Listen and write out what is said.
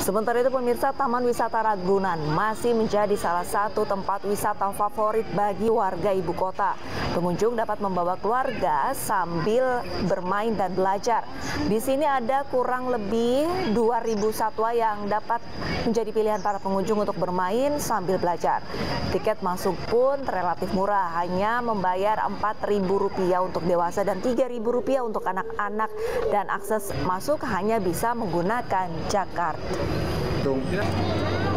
Sementara itu pemirsa Taman Wisata Ragunan masih menjadi salah satu tempat wisata favorit bagi warga ibu kota. Pengunjung dapat membawa keluarga sambil bermain dan belajar. Di sini ada kurang lebih 2.000 satwa yang dapat menjadi pilihan para pengunjung untuk bermain sambil belajar. Tiket masuk pun relatif murah, hanya membayar Rp4.000 untuk dewasa dan Rp3.000 untuk anak-anak dan akses masuk hanya bisa menggunakan Jakarta. 中。